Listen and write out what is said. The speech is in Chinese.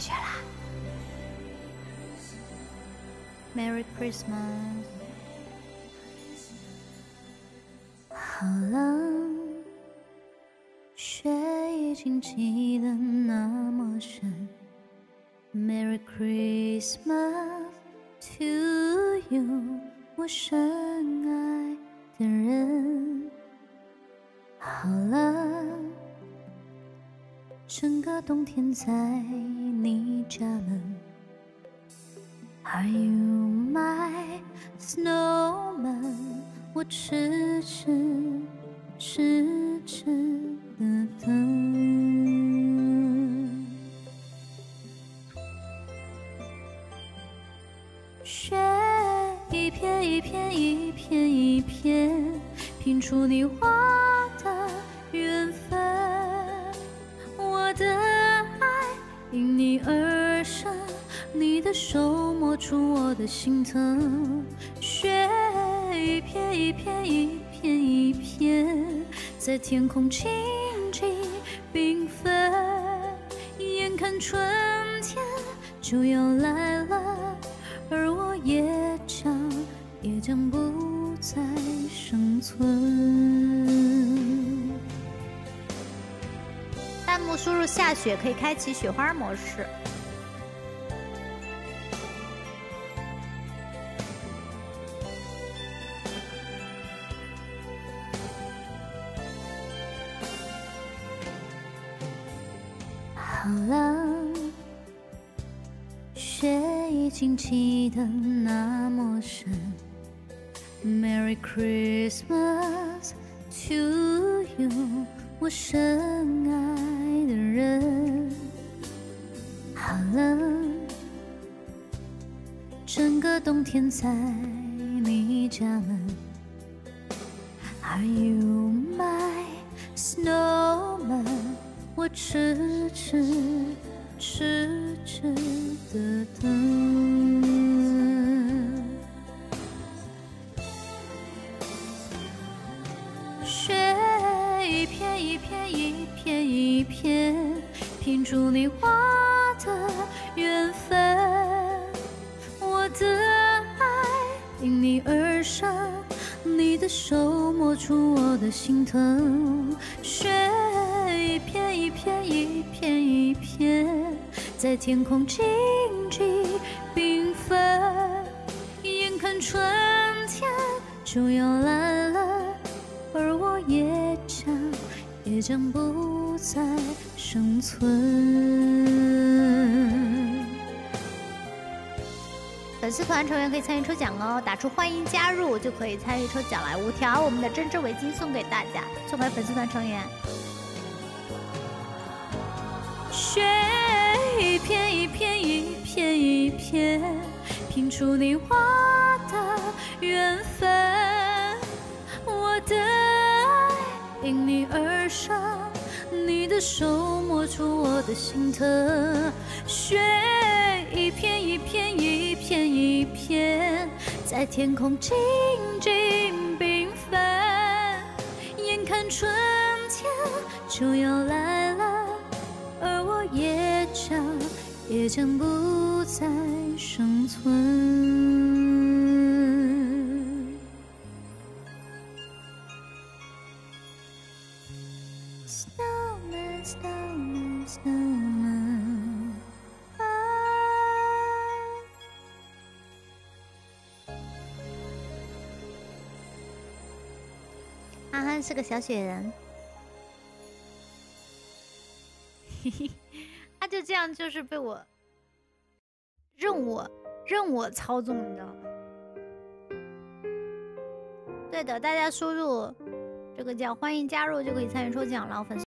雪啦！Merry Christmas。好了，雪已经积得那么深。Merry Christmas to you，我深爱的人。好了，整个冬天在你家门。Are you my snowman？我痴痴痴痴的等。雪一片一片一片一片，拼出你我的手摸出我的心疼。雪一片一片一片一片，在天空静静缤纷。眼看春天就要来了，而我也将也将不再生存。弹幕输入下雪可以开启雪花模式。好了，雪已经积得那么深。Merry Christmas to you，我深爱的人。好了，整个冬天在你家门。Are you my snow？我痴痴痴痴的等。雪一片一片一片一片，拼出你我的缘分。我的爱因你而生，你的手摸出我的心疼。雪一片一片一片一片，在天空静静缤纷。眼看春天就要来了，而我也将也将不再生存。粉丝团成员可以参与抽奖哦，打出欢迎加入就可以参与抽奖来五条我们的针织围巾送给大家，送给粉丝团成员。雪一片一片一片一片，拼出你我的缘分。我的爱因你而生，你的手摸出我的心疼。雪一片一片一片一片，在天空静静缤纷。眼看春天就要来。也将也将不再生存。Snowman, snowman, snowman. 安安是个小雪人。他就这样，就是被我任我任我操纵，你知道吗？对的，大家输入这个叫“欢迎加入”就可以参与抽奖了，粉丝。